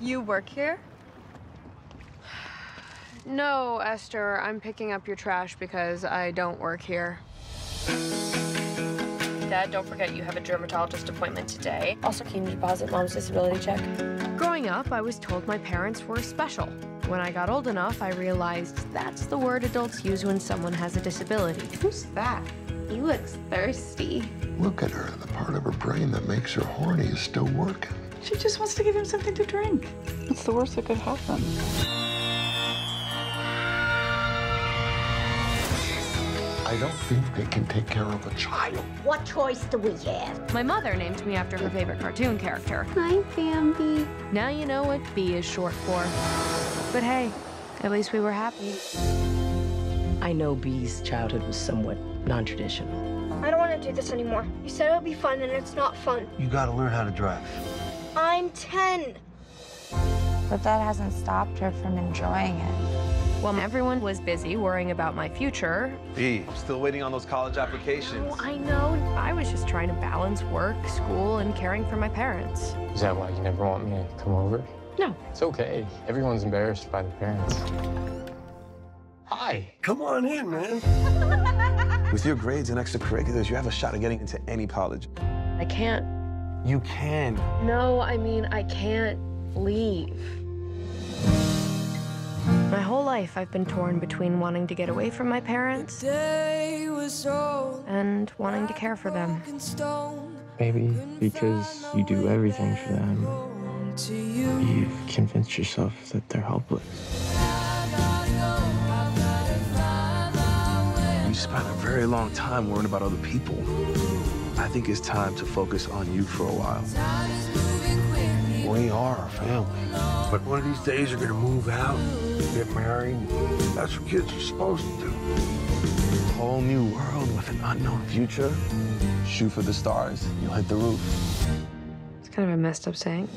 You work here? No, Esther, I'm picking up your trash because I don't work here. Dad, don't forget you have a dermatologist appointment today. Also, can you deposit mom's disability check? Growing up, I was told my parents were special. When I got old enough, I realized that's the word adults use when someone has a disability. Who's that? He looks thirsty. Look at her. The part of her brain that makes her horny is still working. She just wants to give him something to drink. What's the worst that could happen? I don't think they can take care of a child. What choice do we have? My mother named me after her favorite cartoon character. Hi, Bambi. Now you know what Bea is short for. But hey, at least we were happy. I know Bea's childhood was somewhat non-traditional. I don't want to do this anymore. You said it would be fun, and it's not fun. You gotta learn how to drive. I'm 10. But that hasn't stopped her from enjoying it. While everyone was busy worrying about my future, Bea, I'm still waiting on those college applications. oh, I know, I was just trying to balance work, school, and caring for my parents. Is that why you never want me to come over? No. It's okay. Everyone's embarrassed by the parents. Hi. Come on in, man. With your grades and extracurriculars, you have a shot at getting into any college. I can't. You can. No, I mean, I can't leave. My whole life, I've been torn between wanting to get away from my parents and wanting to care for them. Maybe because you do everything for them, you've convinced yourself that they're helpless. Spent a very long time worrying about other people. I think it's time to focus on you for a while. We are a family. But one of these days, you're gonna move out, get married. That's what kids are supposed to do. Whole new world with an unknown future. Shoot for the stars, you'll hit the roof. It's kind of a messed up saying.